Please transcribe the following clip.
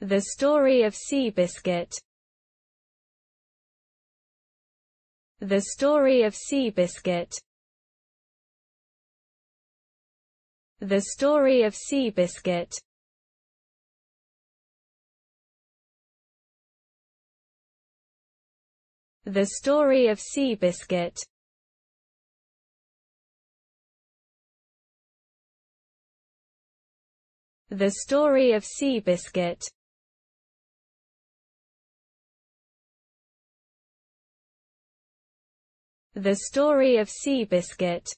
The Story of Seabiscuit. The Story of Seabiscuit. The Story of Seabiscuit. The Story of Seabiscuit. The Story of Seabiscuit The Story of Seabiscuit